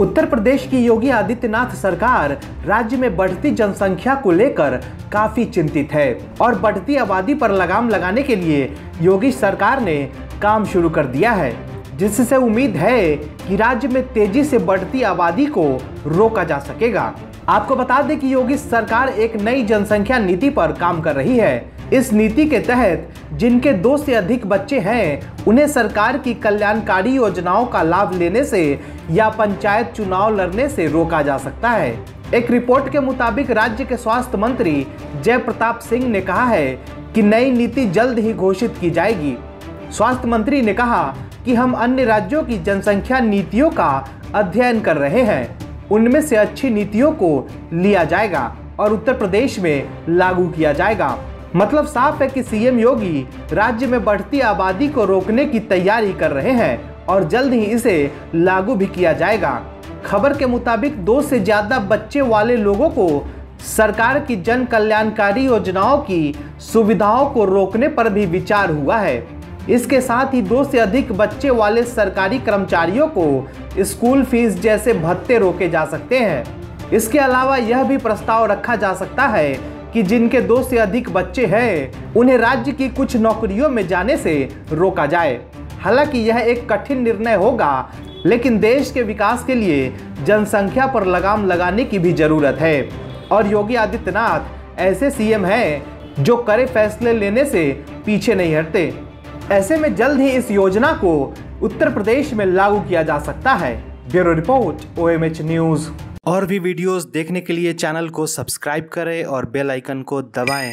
उत्तर प्रदेश की योगी आदित्यनाथ सरकार राज्य में बढ़ती जनसंख्या को लेकर काफ़ी चिंतित है और बढ़ती आबादी पर लगाम लगाने के लिए योगी सरकार ने काम शुरू कर दिया है, जिससे उम्मीद है कि राज्य में तेज़ी से बढ़ती आबादी को रोका जा सकेगा। आपको बता दें कि योगी सरकार एक नई जनसंख्या नीति पर काम कर रही है। इस नीति के तहत जिनके दो से अधिक बच्चे हैं, उन्हें सरकार की कल्याणकारी योजनाओं का लाभ लेने से या पंचायत चुनाव लड़ने से रोका जा सकता है। एक रिपोर्ट के मुताबिक राज्य के स्वास्थ्य मंत्री जय प्रताप सिंह ने कहा है कि नई नीति जल्द ही घोषित की जाएगी। स्वास्थ्य मंत्री ने कहा कि हम अन्य राज्यों की जनसंख्या नीतियों का अध्ययन कर रहे हैं। उनमें से अच्छी नीतियों को लिया जाएगा और उत्तर प्रदेश में लागू किया जाएगा। मतलब साफ़ है कि सीएम योगी राज्य में बढ़ती आबादी को रोकने की तैयारी कर रहे हैं और जल्द ही इसे लागू भी किया जाएगा। खबर के मुताबिक दो से ज़्यादा बच्चे वाले लोगों को सरकार की जन कल्याणकारी योजनाओं की सुविधाओं को रोकने पर भी विचार हुआ है। इसके साथ ही दो से अधिक बच्चे वाले सरकारी कर्मचारियों को स्कूल फ़ीस जैसे भत्ते रोके जा सकते हैं। इसके अलावा यह भी प्रस्ताव रखा जा सकता है कि जिनके दो से अधिक बच्चे हैं, उन्हें राज्य की कुछ नौकरियों में जाने से रोका जाए। हालाँकि यह एक कठिन निर्णय होगा, लेकिन देश के विकास के लिए जनसंख्या पर लगाम लगाने की भी ज़रूरत है। और योगी आदित्यनाथ ऐसे सीएम हैं जो करे फैसले लेने से पीछे नहीं हटते। ऐसे में जल्द ही इस योजना को उत्तर प्रदेश में लागू किया जा सकता है। ब्यूरो रिपोर्ट ओएमएच न्यूज़ और भी वीडियोस देखने के लिए चैनल को सब्सक्राइब करें और बेल आइकन को दबाएँ।